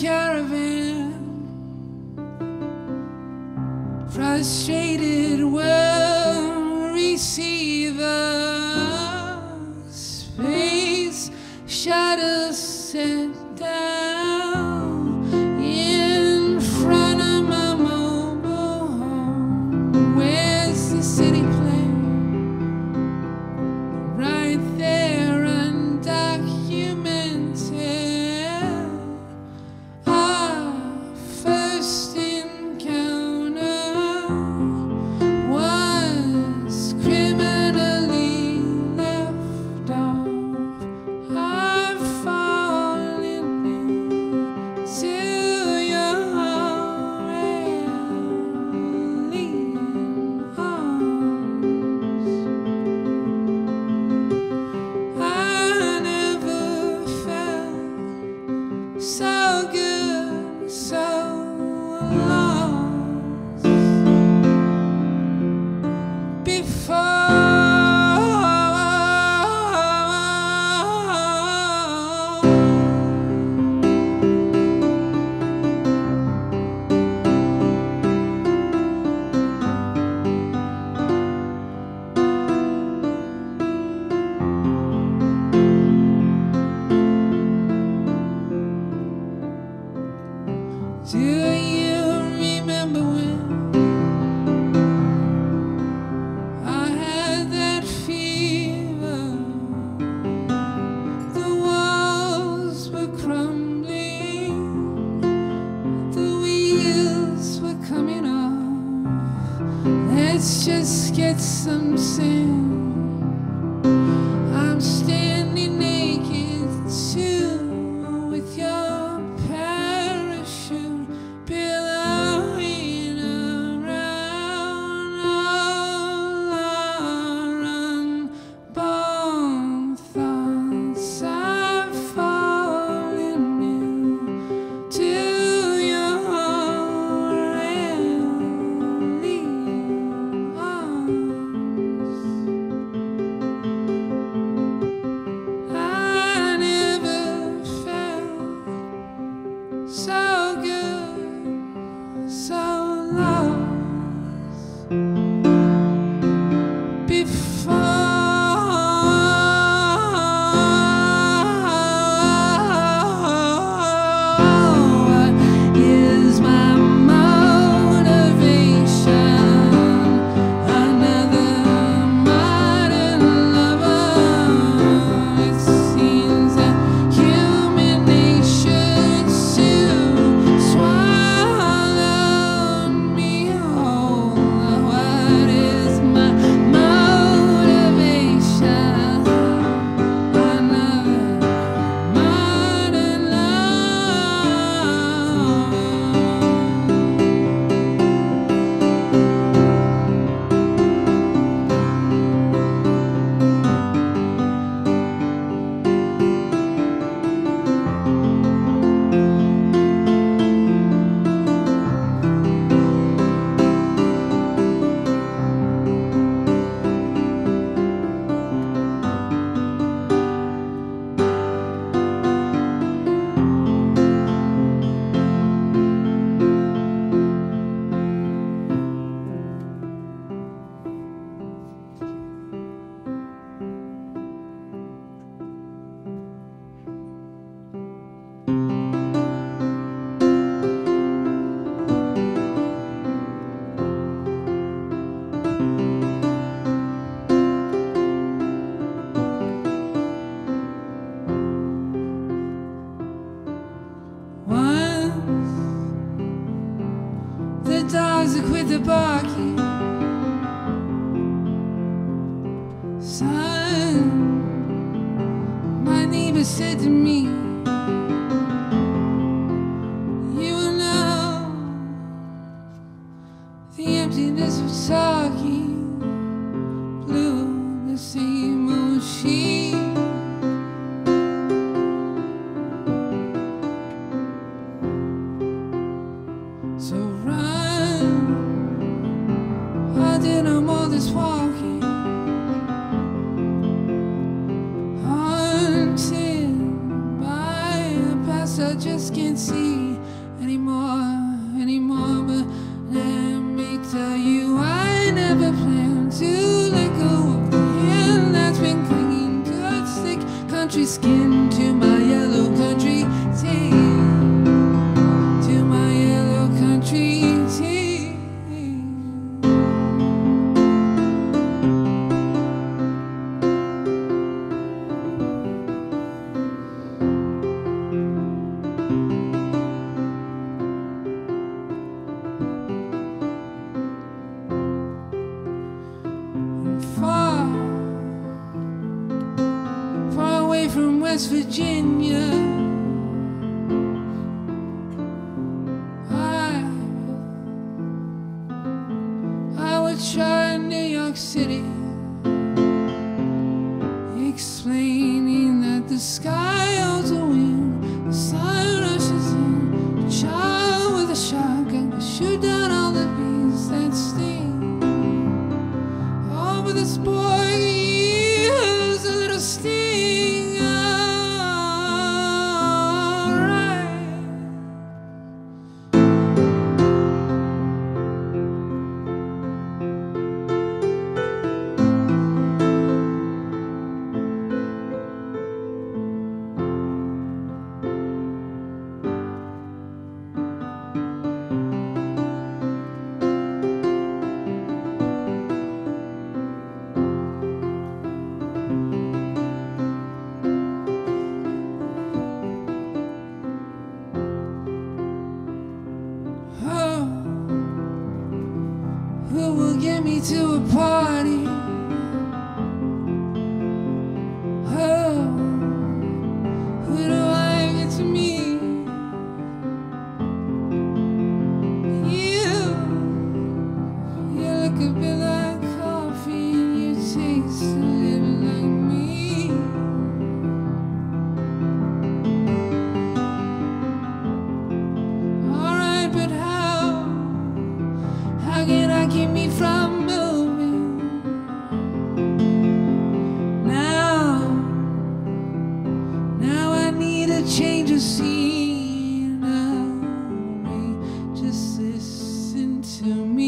caravan, frustrated worm receiver, space shadows. Set. some sin. said to me just can't see. West Virginia. I, I would try in New York City, explaining that the sky holds a wind, the sun rushes in, a child with a shotgun can shoot down all the bees that sting. Oh, but this boy has a little. To listen to me.